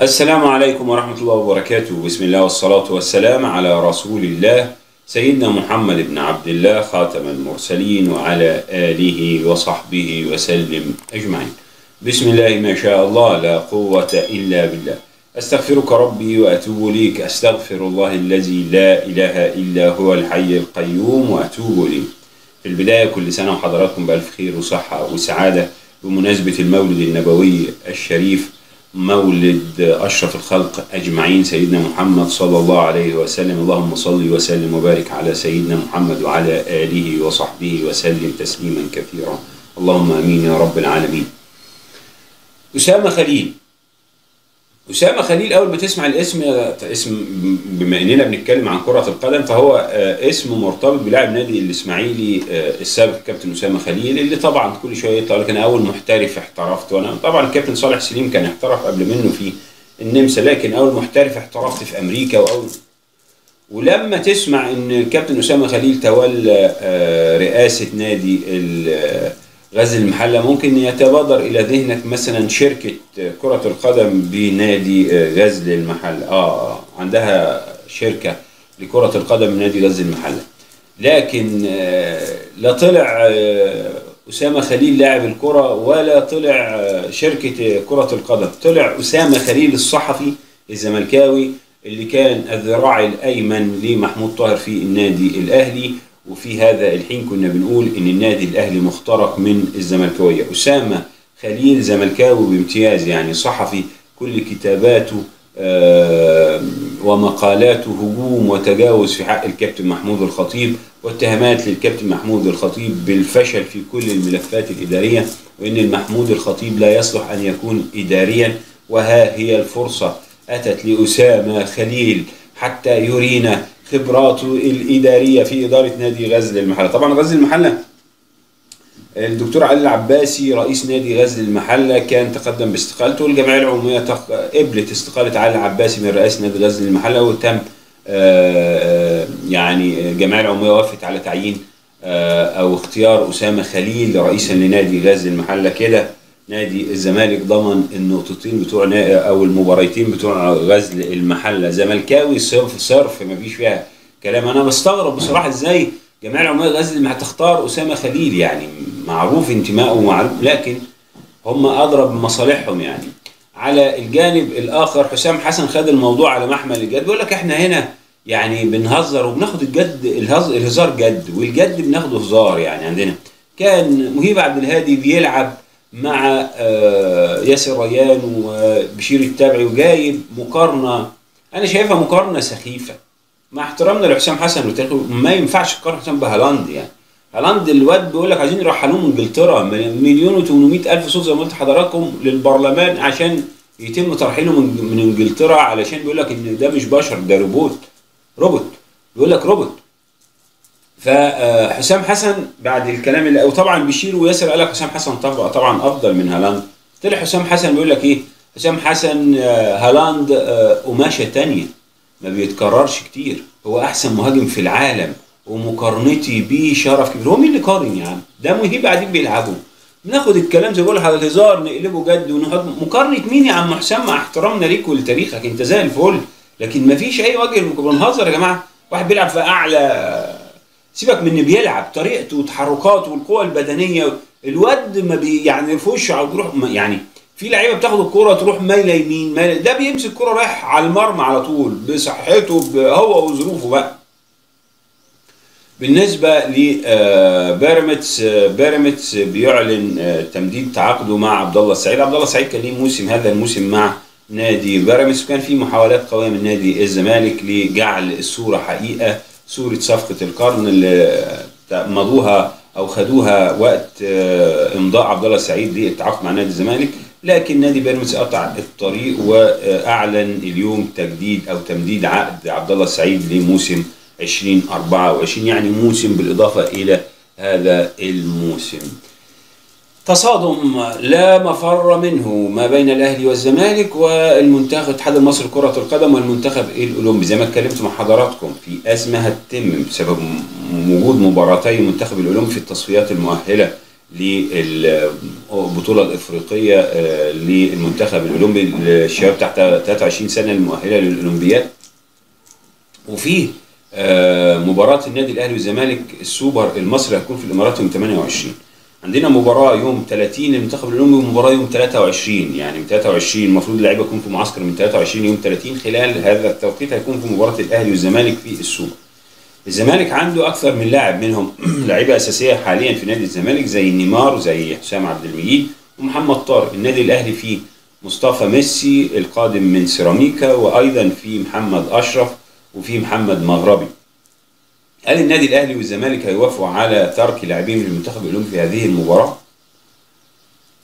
السلام عليكم ورحمة الله وبركاته. بسم الله والصلاة والسلام على رسول الله سيدنا محمد بن عبد الله خاتم المرسلين وعلى آله وصحبه وسلم أجمعين. بسم الله ما شاء الله لا قوة إلا بالله. أستغفرك ربي وأتوب إليك. أستغفر الله الذي لا إله إلا هو الحي القيوم وأتوب إليه. في البداية كل سنة وحضراتكم بألف خير وصحة وسعادة. بمناسبة المولد النبوي الشريف مولد أشرف الخلق أجمعين سيدنا محمد صلى الله عليه وسلم. اللهم صل وسلم وبارك على سيدنا محمد وعلى آله وصحبه وسلم تسليما كثيرا. اللهم أمين يا رب العالمين. أسامة خليل أسامة خليل أول ما تسمع الاسم اسم بما إننا بنتكلم عن كرة القدم فهو اسم مرتبط بلاعب نادي الإسماعيلي السابق كابتن أسامة خليل اللي طبعا كل شوية يطلع لك أنا أول محترف احترفت وأنا طبعا الكابتن صالح سليم كان احترف قبل منه في النمسا لكن أول محترف احترفت في أمريكا وأول. ولما تسمع إن الكابتن أسامة خليل تولى رئاسة نادي غزل المحلة ممكن يتبادر إلى ذهنك مثلا شركة كرة القدم بنادي غزل المحلة. آه عندها شركة لكرة القدم نادي غزل المحلة. لكن لا طلع أسامة خليل لاعب الكرة ولا طلع شركة كرة القدم. طلع أسامة خليل الصحفي الزملكاوي اللي كان الذراع الأيمن لمحمود طاهر في النادي الأهلي. وفي هذا الحين كنا بنقول إن النادي الأهلي مخترق من الزملكاوية. أسامة خليل زملكاوي بامتياز يعني صحفي كل كتاباته ومقالاته هجوم وتجاوز في حق الكابتن محمود الخطيب واتهامات للكابتن محمود الخطيب بالفشل في كل الملفات الإدارية وإن المحمود الخطيب لا يصلح أن يكون اداريا وها هي الفرصة أتت لأسامة خليل حتى يرينا خبراته الإدارية في إدارة نادي غزل المحلة. طبعا غزل المحلة الدكتور علي العباسي رئيس نادي غزل المحلة كان تقدم باستقالته. والجمعية العمومية قبلت استقالة علي العباسي من رئاسة نادي غزل المحلة وتم يعني الجمعية العمومية وافت على تعيين أو اختيار أسامة خليل رئيسا لنادي غزل المحلة كده. نادي الزمالك ضمن النقطتين بتوع أو المباريتين بتوع غزل المحلة. زملكاوي صرف صرف ما فيش فيها كلام. أنا بستغرب بصراحة إزاي جمعيه العموميه غزل ما هتختار أسامة خليل يعني. معروف انتمائه ومعروف لكن هم أضرب بمصالحهم يعني. على الجانب الآخر حسام حسن خد الموضوع على محمل الجد. بيقول لك إحنا هنا يعني بنهزر وبناخد الجد الهزار جد والجد بناخده هزار يعني عندنا. كان مهيب عبد الهادي بيلعب مع ياسر ريان وبشير التابعي وجايب مقارنة. أنا شايفها مقارنة سخيفة. مع احترامنا لحسام حسن وتاريخه ما ينفعش تقارن حسام بهالاند يعني. هالاند الواد بيقول لك عايزين يرحلوه إنجلترا مليون و800 ألف صوت زي ما قلت لحضراتكم للبرلمان عشان يتم ترحيله من إنجلترا علشان بيقول لك إن ده مش بشر ده روبوت. روبوت. بيقول لك روبوت. فحسام حسن بعد الكلام اللي وطبعا بشير وياسر قال لك حسام حسن طبعا طبعا أفضل من هالاند. طلع حسام حسن بيقول لك إيه؟ حسام حسن هالاند قماشة تانية. ما بيتكررش كتير. هو أحسن مهاجم في العالم. ومقارنتي بيه شرف كبير. هو مين اللي قارن يا عم؟ ده مهيب قاعدين بيلعبوا. بناخد الكلام زي بقول على الهزار نقلبه جد ونحط مقارنة مين يا عم؟ حسام مع احترامنا ليك ولتاريخك. أنت زي الفل. لكن ما فيش أي وجه بنهزر يا جماعة. واحد بيلعب في أعلى سيبك من بيلعب. طريقته وتحركاته والقوة البدنية الواد ما بي يعني يرفش أو تروح يعني في لعيبة بتاخد الكورة تروح مايله يمين مايله ده بيمسك الكورة رايح على المرمى على طول بصحته هو وظروفه بقى. بالنسبة لبيراميدز بيراميدز بيعلن تمديد تعاقده مع عبد الله السعيد عبد الله السعيد كان ليه موسم هذا الموسم مع نادي بيراميدز وكان في محاولات قوية من نادي الزمالك لجعل الصورة حقيقة. صورة صفقة القرن اللي مضوها أو خدوها وقت إمضاء عبد الله السعيد للتعاقد مع نادي الزمالك. لكن نادي بيراميدز قطع الطريق وأعلن اليوم تجديد أو تمديد عقد عبد الله السعيد لموسم 2024 يعني موسم بالإضافة إلى هذا الموسم. تصادم لا مفر منه ما بين الأهلي والزمالك والمنتخب الاتحاد المصري لكره القدم والمنتخب الأولمبي. زي ما اتكلمت مع حضراتكم في أزمة هتتم بسبب وجود مباراتي المنتخب الأولمبي في التصفيات المؤهلة للبطولة الإفريقية آه، للمنتخب الأولمبي الشباب تحت 23 سنة المؤهلة للاولمبياد وفي آه، مباراة النادي الأهلي والزمالك السوبر المصري هتكون في الإمارات يوم 28 عندنا مباراة يوم 30 للمنتخب الاولمبي ومباراه يوم 23 يعني من 23 المفروض اللعيبة يكون في معسكر من 23 يوم 30 خلال هذا التوقيت هيكون في مباراة الأهلي والزمالك في السوبر الزمالك عنده أكثر من لاعب منهم لعيبة أساسية حاليا في نادي الزمالك زي نيمار وزي حسام عبد المجيد ومحمد طارق. النادي الأهلي فيه مصطفى ميسي القادم من سيراميكا وأيضا في محمد أشرف وفي محمد مغربي. هل النادي الأهلي والزمالك هيوافقوا على ترك لاعبين المنتخب الأولمبي في هذه المباراة؟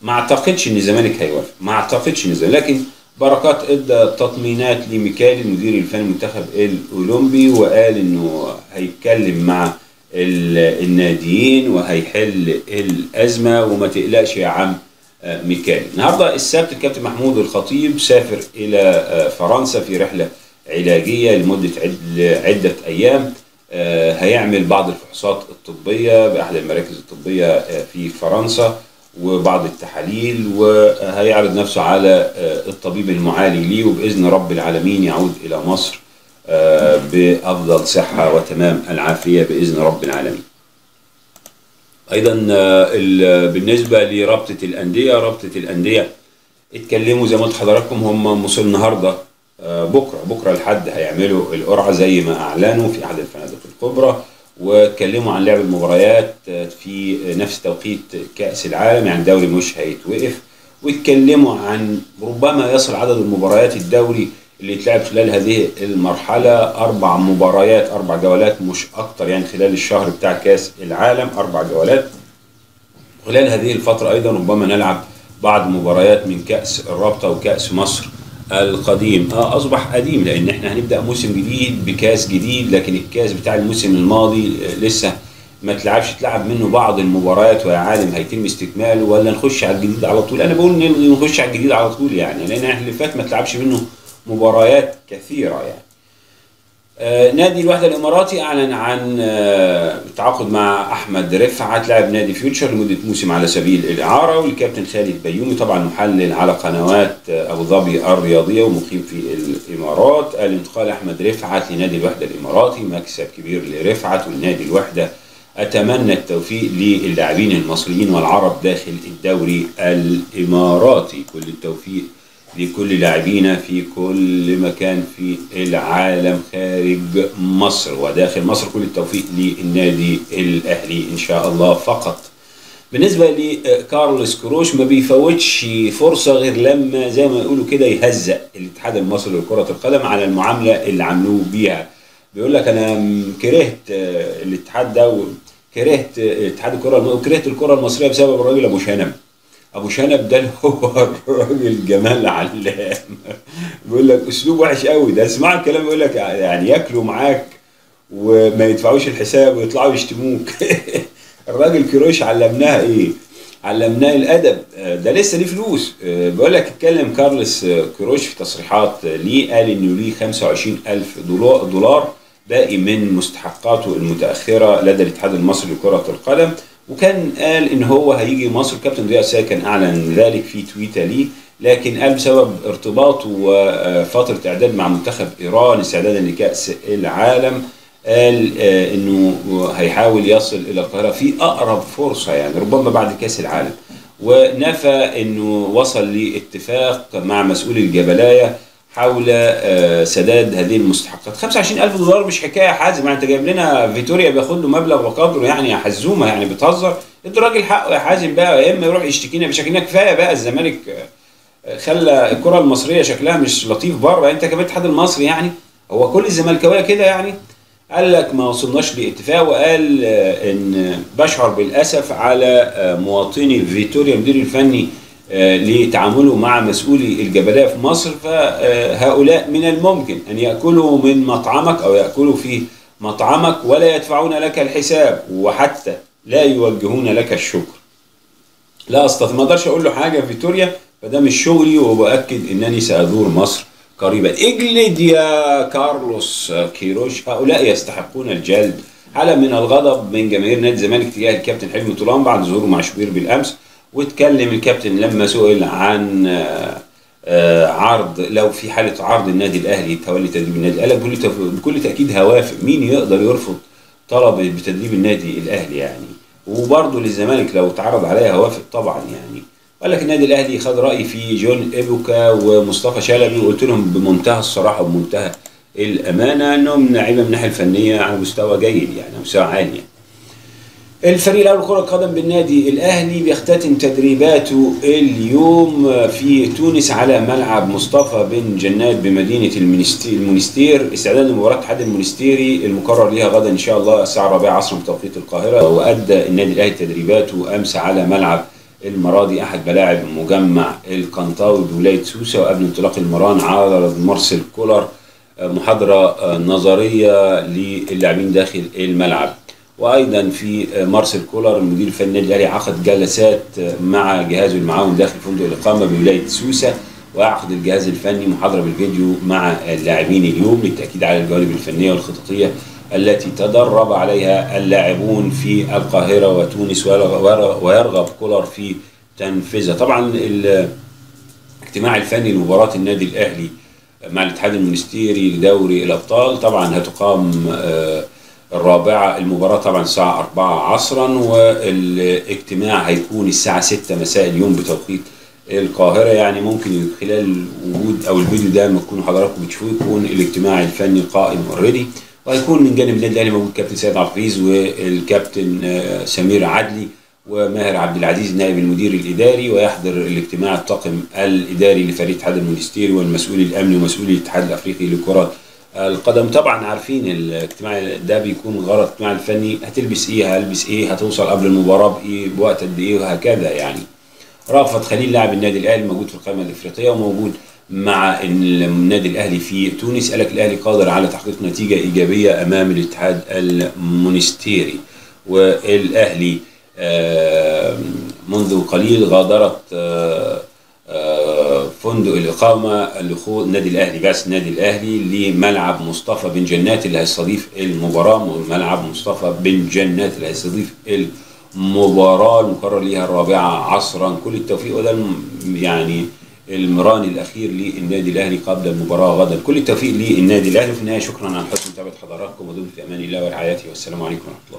ما أعتقدش إن الزمالك هيوافق ما أعتقدش إن الزمالك لكن بركات إدى تطمينات لميكالي المدير الفني المنتخب الأولمبي وقال إنه هيتكلم مع ال- الناديين وهيحل الأزمة وما تقلقش يا عم آه، ميكالي النهارده السبت الكابتن محمود الخطيب سافر إلى آه، فرنسا في رحلة علاجية لمدة عد- عدة أيام. هيعمل بعض الفحوصات الطبية بأحد المراكز الطبية آه، في فرنسا وبعض التحاليل وهيعرض نفسه على آه، الطبيب المعالي ليه وبإذن رب العالمين يعود إلى مصر آه، بأفضل صحة وتمام العافية بإذن رب العالمين. أيضا آه، ال- بالنسبة لرابطة الأندية رابطة الأندية اتكلموا زي ما قلت لحضراتكم هم وصلوا النهارده آه، بكرة. بكرة الحد هيعملوا القرعة زي ما أعلنوا في أحد الفنادق الكبرى واتكلموا عن لعب المباريات آه، في نفس توقيت كأس العالم يعني الدوري مش هيتوقف. واتكلموا عن ربما يصل عدد المباريات الدوري اللي اتلعب خلال هذه المرحلة. أربع مباريات أربع جولات مش أكتر يعني خلال الشهر بتاع كأس العالم. أربع جولات. خلال هذه الفترة أيضا ربما نلعب بعض مباريات من كأس الرابطة وكأس مصر. القديم. آه أصبح قديم لأن إحنا هنبدأ موسم جديد بكاس جديد لكن الكاس بتاع الموسم الماضي آه، لسه ما تلعبش تلعب منه بعض المباريات ويا عالم هيتم استكماله ولا نخش على الجديد على طول؟ أنا بقول نلغي ونخش على الجديد على طول يعني لأن إحنا اللي فات ما تلعبش منه مباريات كثيرة يعني. نادي الوحدة الإماراتي أعلن عن آه، تعاقد مع أحمد رفعت لاعب نادي فيوتشر لمدة موسم على سبيل الإعارة والكابتن خالد بيومي طبعا محلل على قنوات آه، أبو ظبي الرياضية ومقيم في الإمارات. قال انتقال أحمد رفعت لنادي الوحدة الإماراتي مكسب كبير لرفعت والنادي الوحدة أتمنى التوفيق للاعبين المصريين والعرب داخل الدوري الإماراتي. كل التوفيق لكل لاعبينا في كل مكان في العالم خارج مصر. وداخل مصر كل التوفيق للنادي الأهلي إن شاء الله فقط. بالنسبة لكارلوس كروش ما بيفوتش فرصة غير لما زي ما يقولوا كده يهزق الاتحاد المصري لكرة القدم على المعاملة اللي عملوه بيها. بيقول لك أنا كرهت الاتحاد ده وكرهت اتحاد الكرة الم- وكرهت الكرة المصرية بسبب الراجل أبو شنب أبو شنب ده هو الراجل جمال علام. بيقول لك أسلوب وحش قوي ده اسمع الكلام يقول لك يعني ياكلوا معاك وما يدفعوش الحساب ويطلعوا يشتموك. الراجل كيروش علمناها إيه؟ علمناه الأدب. ده لسه ليه فلوس. بيقول لك اتكلم كارلس كيروش في تصريحات ليه. قال إنه ليه 25 ألف دولار دولار باقي من مستحقاته المتأخرة لدى الاتحاد المصري لكرة القدم. وكان قال إن هو هيجي مصر. كابتن ضياء كان أعلن ذلك في تويته ليه لكن قال بسبب ارتباطه وفترة إعداد مع منتخب إيران استعدادا لكأس العالم قال آه، إنه هيحاول يصل إلى القاهرة في أقرب فرصة يعني ربما بعد كأس العالم. ونفى إنه وصل لاتفاق مع مسؤول الجبلاية حول آه، سداد هذه المستحقات. 25000 دولار مش حكاية حازم. يعني انت جايب لنا فيتوريا بياخد له مبلغ وقدره يعني حزومة يعني بتهزر. ادوا الراجل حقه يا حازم بقى يا إما يروح يشتكينا بشكلنا كفاية بقى الزمالك آه، خلى الكرة المصرية شكلها مش لطيف بره. انت كمان الاتحاد المصري يعني هو كل الزملكاويه كده يعني؟ قال لك ما وصلناش لاتفاق وقال آه، إن بشعر بالأسف على مواطني فيتوريا المدير الفني لتعامله مع مسؤولي الجبلية في مصر فهؤلاء من الممكن أن يأكلوا من مطعمك أو يأكلوا في مطعمك ولا يدفعون لك الحساب وحتى لا يوجهون لك الشكر. لا أستطيع ما أقدرش أقول له حاجة في فيتوريا فده مش شغلي وبأكد إنني سأزور مصر قريبا. إجلد يا كارلوس كيروش هؤلاء يستحقون الجلد. حاله من الغضب من جماهير نادي الزمالك تجاه الكابتن حلمي طولان بعد ظهوره مع شوبير بالأمس. واتكلم الكابتن لما سئل عن آه، عرض لو في حالة عرض النادي الأهلي تولي تدريب النادي لك بكل تأكيد هوافق. مين يقدر يرفض طلب بتدريب النادي الأهلي يعني؟ وبرضه للزمالك لو اتعرض عليها هوافق طبعا يعني. قال لك النادي الأهلي خد رايي في جون إيبوكا ومصطفى شلبي وقلت لهم بمنتهى الصراحة وبمنتهى الأمانة إنهم لعيبة من الناحية الفنية على مستوى جيد يعني مستوى عالي يعني. الفريق الأول كره القدم بالنادي الأهلي بيختتم تدريباته اليوم في تونس على ملعب مصطفى بن جنات بمدينة المنستير, استعدادا لمباراة الاتحاد المنستيري المقرر لها غدا إن شاء الله الساعة 4 عصرا بتوقيت القاهرة. وأدى النادي الأهلي تدريباته أمس على ملعب المراضي أحد ملاعب مجمع القنطاوي بولاية سوسة وقبل انطلاق المران عرض مارسيل كولر محاضرة نظرية للاعبين داخل الملعب. وأيضا في مارسيل كولر المدير الفني الاهلي عقد جلسات مع جهازه المعاون داخل فندق الإقامة بولاية سوسه ويعقد الجهاز الفني محاضرة بالفيديو مع اللاعبين اليوم للتأكيد على الجوانب الفنية والخططية التي تدرب عليها اللاعبون في القاهرة وتونس ويرغب كولر في تنفيذها. طبعا الاجتماع الفني لمباراة النادي الأهلي مع الاتحاد المنستيري لدوري الأبطال طبعا هتقام آه الرابعة المباراة طبعا الساعة 4 عصرا والإجتماع هيكون الساعة 6 مساء اليوم بتوقيت القاهرة. يعني ممكن خلال وجود أو الفيديو ده لما تكونوا حضراتكم بتشوفوه يكون الاجتماع الفني قائم already وهيكون من جانب النادي الأهلي موجود كابتن سيد الحفيظ والكابتن سمير عدلي وماهر عبد العزيز نائب المدير الإداري ويحضر الاجتماع الطاقم الإداري لفريق الاتحاد المونستيري والمسؤول الأمني ومسؤول الاتحاد الأفريقي لكرة القدم. طبعا عارفين الاجتماع ده بيكون غرض الاجتماع الفني. هتلبس إيه؟ هلبس إيه؟ هتوصل قبل المباراة بإيه؟ بوقت قد إيه؟ وهكذا يعني. رافت خليل لاعب النادي الأهلي موجود في القائمة الإفريقية وموجود مع النادي الأهلي في تونس. قال لك الأهلي قادر على تحقيق نتيجة إيجابية أمام الاتحاد المونستيري. والأهلي منذ قليل غادرت فندق الإقامة لخوض النادي الأهلي بعث النادي الأهلي لملعب مصطفى بن جنات اللي هيستضيف المباراة ملعب مصطفى بن جنات اللي هيستضيف المباراة المقرر ليها الرابعة عصرا. كل التوفيق. وده يعني المران الأخير للنادي الأهلي قبل المباراة غدا. كل التوفيق للنادي الأهلي. في النهاية شكرا على حسن متابعة حضراتكم ودمتم في أمان الله ورعايته. والسلام عليكم ورحمة الله